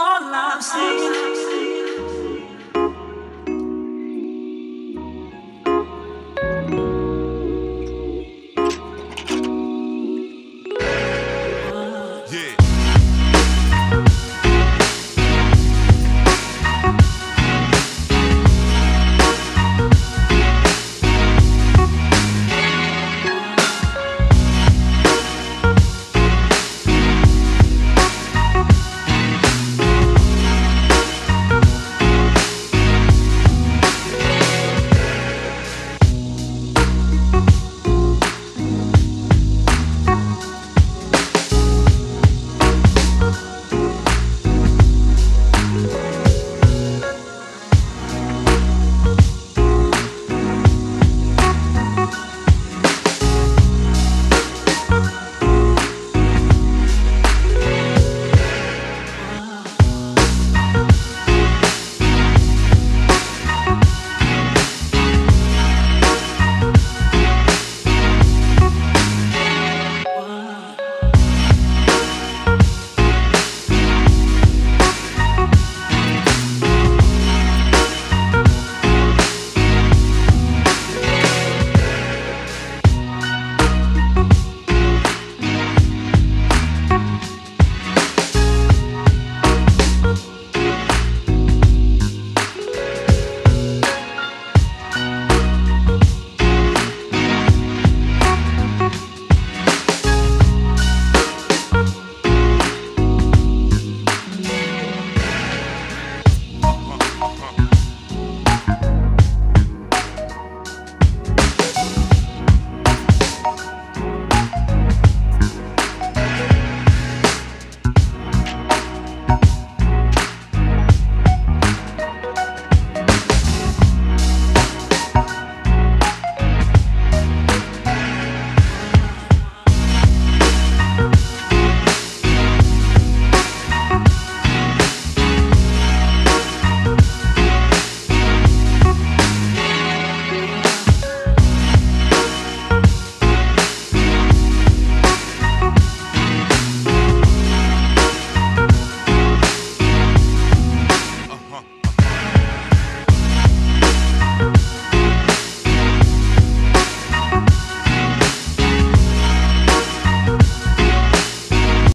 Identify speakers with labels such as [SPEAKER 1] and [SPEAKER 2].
[SPEAKER 1] All I'm saying. you